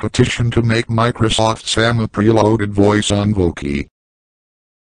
Petition to make Microsoft SAM a preloaded voice on Voki.